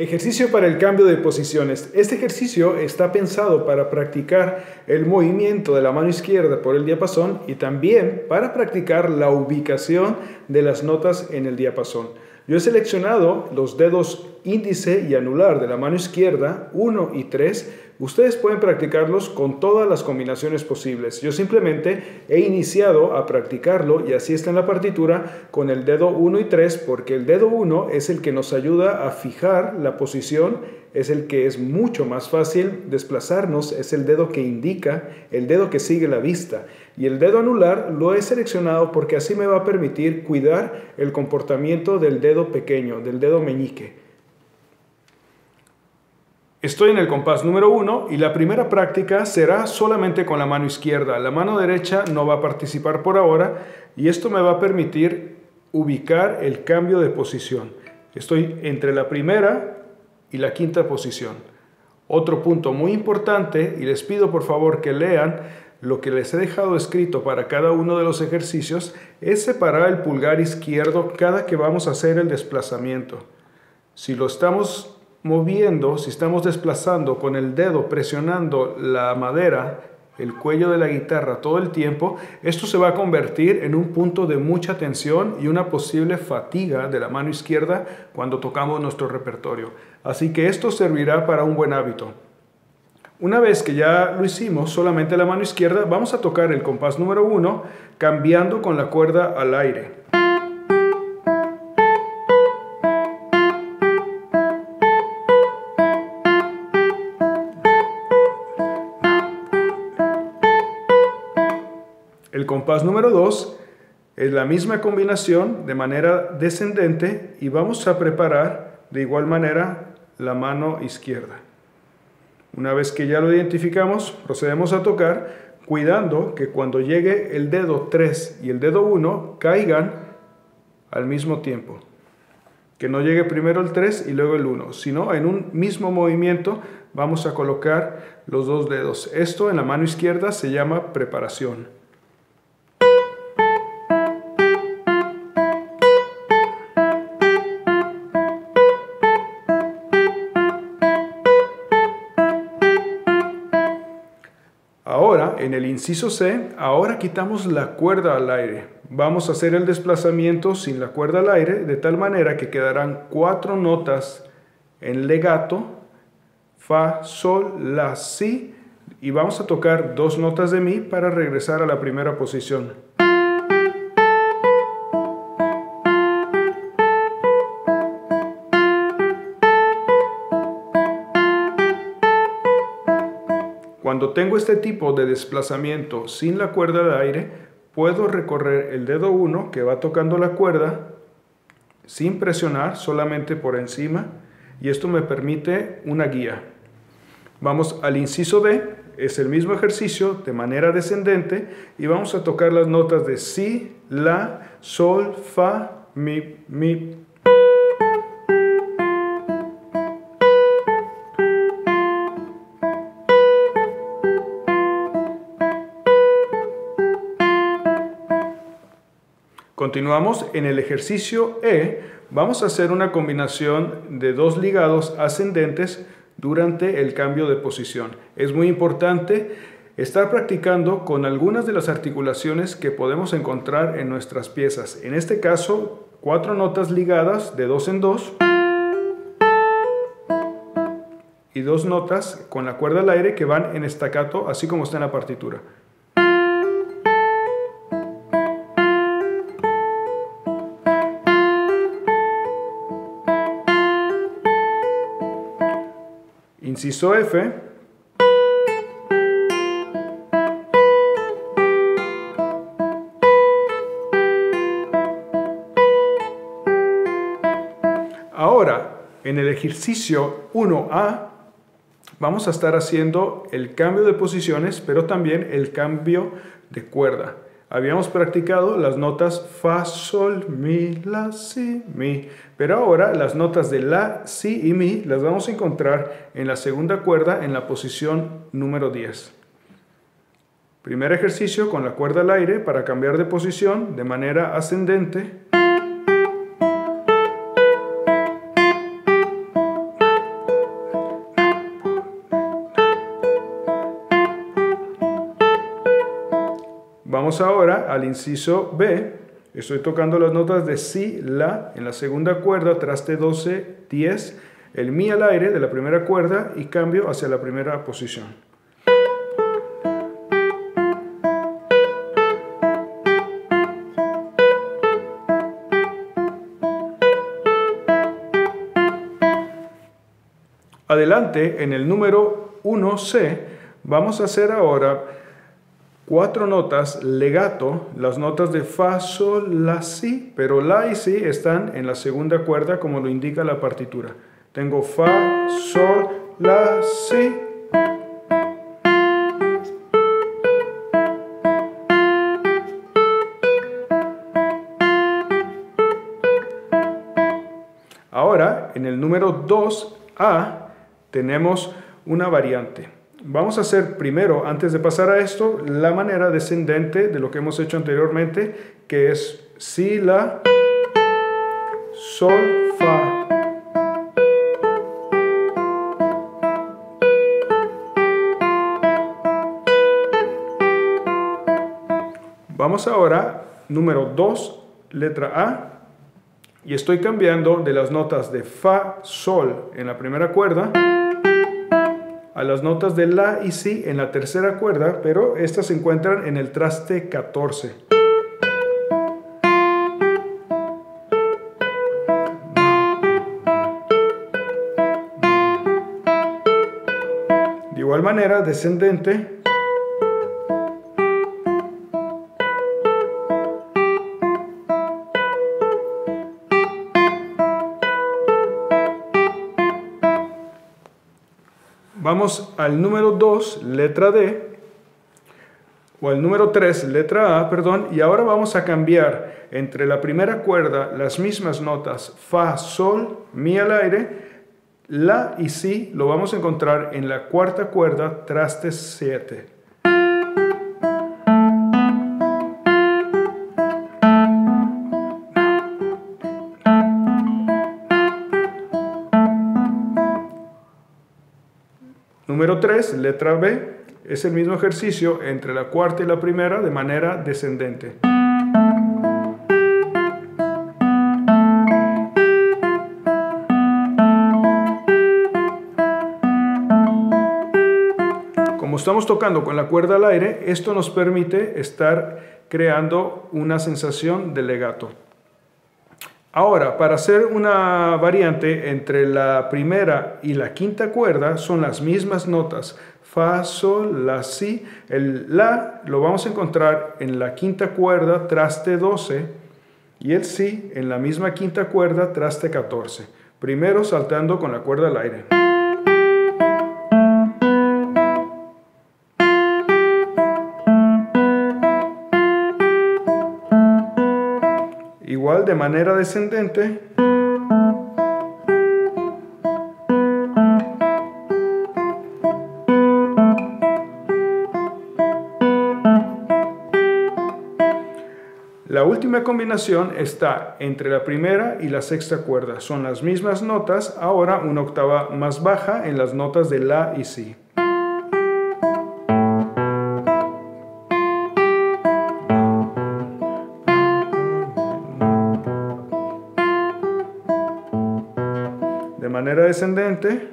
Ejercicio para el cambio de posiciones. Este ejercicio está pensado para practicar el movimiento de la mano izquierda por el diapasón y también para practicar la ubicación de las notas en el diapasón. Yo he seleccionado los dedos índice y anular de la mano izquierda, 1 y 3. Ustedes pueden practicarlos con todas las combinaciones posibles. Yo simplemente he iniciado a practicarlo y así está en la partitura con el dedo 1 y 3 porque el dedo 1 es el que nos ayuda a fijar la posición, es el que es mucho más fácil desplazarnos, es el dedo que indica, el dedo que sigue la vista. Y el dedo anular lo he seleccionado porque así me va a permitir cuidar el comportamiento del dedo pequeño, del dedo meñique. Estoy en el compás número 1 y la primera práctica será solamente con la mano izquierda. La mano derecha no va a participar por ahora y esto me va a permitir ubicar el cambio de posición. Estoy entre la primera y la quinta posición. Otro punto muy importante, y les pido por favor que lean lo que les he dejado escrito para cada uno de los ejercicios, es separar el pulgar izquierdo cada que vamos a hacer el desplazamiento. Si lo estamos moviendo, si estamos desplazando con el dedo, presionando la madera, el cuello de la guitarra todo el tiempo, esto se va a convertir en un punto de mucha tensión y una posible fatiga de la mano izquierda cuando tocamos nuestro repertorio. Así que esto servirá para un buen hábito. Una vez que ya lo hicimos, solamente la mano izquierda, vamos a tocar el compás número uno cambiando con la cuerda al aire. Compás número 2 es la misma combinación de manera descendente y vamos a preparar de igual manera la mano izquierda. Una vez que ya lo identificamos, procedemos a tocar cuidando que cuando llegue el dedo 3 y el dedo 1 caigan al mismo tiempo. Que no llegue primero el 3 y luego el 1, sino en un mismo movimiento vamos a colocar los dos dedos. Esto en la mano izquierda se llama preparación. En el inciso C, ahora quitamos la cuerda al aire. Vamos a hacer el desplazamiento sin la cuerda al aire, de tal manera que quedarán cuatro notas en legato, fa, sol, la, si, y vamos a tocar dos notas de mi para regresar a la primera posición. Cuando tengo este tipo de desplazamiento sin la cuerda de aire, puedo recorrer el dedo 1 que va tocando la cuerda sin presionar, solamente por encima, y esto me permite una guía. Vamos al inciso D, es el mismo ejercicio de manera descendente y vamos a tocar las notas de si, la, sol, fa, mi, mi, Continuamos en el ejercicio E. Vamos a hacer una combinación de dos ligados ascendentes durante el cambio de posición. Es muy importante estar practicando con algunas de las articulaciones que podemos encontrar en nuestras piezas. En este caso, cuatro notas ligadas de dos en dos y dos notas con la cuerda al aire que van en estacato, así como está en la partitura. Inciso F. Ahora, en el ejercicio 1A, vamos a estar haciendo el cambio de posiciones, pero también el cambio de cuerda. Habíamos practicado las notas Fa, Sol, Mi, La, Si, Mi. Pero ahora las notas de La, Si y Mi las vamos a encontrar en la segunda cuerda en la posición número 10. Primer ejercicio con la cuerda al aire para cambiar de posición de manera ascendente. Vamos ahora al inciso B. Estoy tocando las notas de Si, La en la segunda cuerda, traste 12, 10, el Mi al aire de la primera cuerda y cambio hacia la primera posición. Adelante, en el número 1C, vamos a hacer ahora cuatro notas legato, las notas de Fa, Sol, La, Si, pero La y Si están en la segunda cuerda como lo indica la partitura. Tengo Fa, Sol, La, Si. Ahora, en el número 2A, tenemos una variante. Vamos a hacer primero, antes de pasar a esto, la manera descendente de lo que hemos hecho anteriormente, que es Si, La, Sol, Fa. Vamos ahora, número 2, letra A, y estoy cambiando de las notas de Fa, Sol en la primera cuerda a las notas de La y Si en la tercera cuerda, pero estas se encuentran en el traste 14. De igual manera, descendente Vamos al número 2, letra D, o al número 3, letra A, perdón, y ahora vamos a cambiar entre la primera cuerda las mismas notas Fa, Sol, Mi al aire, La y Si lo vamos a encontrar en la cuarta cuerda, traste 7. Número 3, letra B, es el mismo ejercicio entre la cuarta y la primera de manera descendente. Como estamos tocando con la cuerda al aire, esto nos permite estar creando una sensación de legato. Ahora, para hacer una variante entre la primera y la quinta cuerda, son las mismas notas. Fa, Sol, La, Si. El La lo vamos a encontrar en la quinta cuerda, traste 12, y el Si en la misma quinta cuerda, traste 14. Primero saltando con la cuerda al aire. De manera descendente. La última combinación está entre la primera y la sexta cuerda. Son las mismas notas, ahora una octava más baja en las notas de La y Si. Descendente.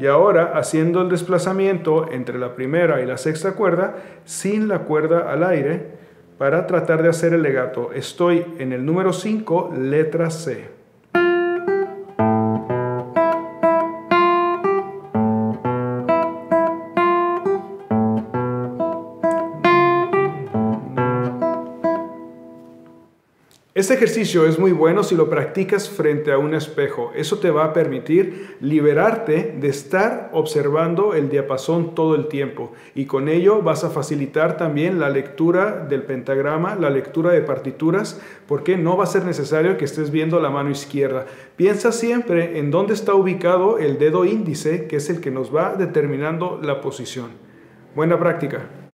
Y ahora haciendo el desplazamiento entre la primera y la sexta cuerda sin la cuerda al aire para tratar de hacer el legato. Estoy en el número 5, letra C. Este ejercicio es muy bueno si lo practicas frente a un espejo. Eso te va a permitir liberarte de estar observando el diapasón todo el tiempo y con ello vas a facilitar también la lectura del pentagrama, la lectura de partituras, porque no va a ser necesario que estés viendo la mano izquierda. Piensa siempre en dónde está ubicado el dedo índice, que es el que nos va determinando la posición. Buena práctica.